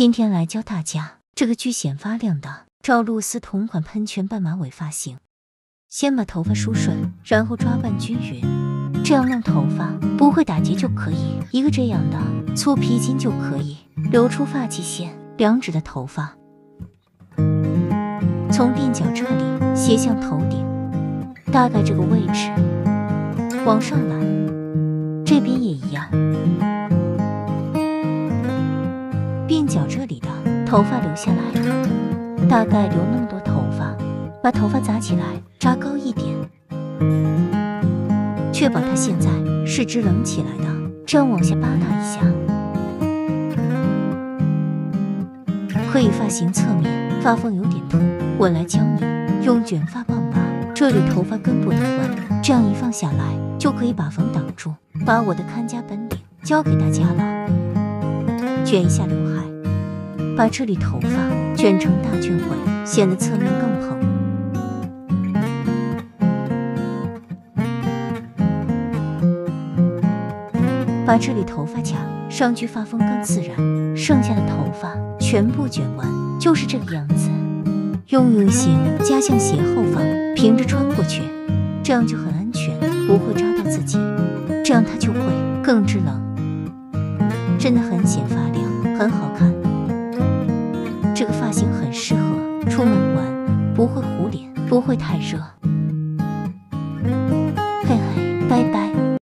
今天来教大家这个巨显发亮的赵露思同款喷泉半马尾发型。先把头发梳顺，然后抓拌均匀，这样弄头发不会打结就可以。一个这样的粗皮筋就可以留出发际线，两指的头发从鬓角这里斜向头顶，大概这个位置往上拉，头发留下来，大概留那么多头发，把头发扎起来，扎高一点，确保它现在是直棱起来的，这样往下扒拉一下，可以发型侧面发缝有点凸，我来教你用卷发棒把这里头发根部打弯，这样一放下来就可以把缝挡住。把我的看家本领教给大家了，卷一下刘海。把这里头发卷成大卷尾，显得侧面更蓬。把这里头发卡上去，发风更自然。剩下的头发全部卷完，就是这个样子。用 U 型夹向斜后方，平着穿过去，这样就很安全，不会扎到自己。这样它就会更直棱，真的很显发亮，很好看。这个发型很适合出门玩，不会糊脸，不会太热。嘿嘿，拜拜。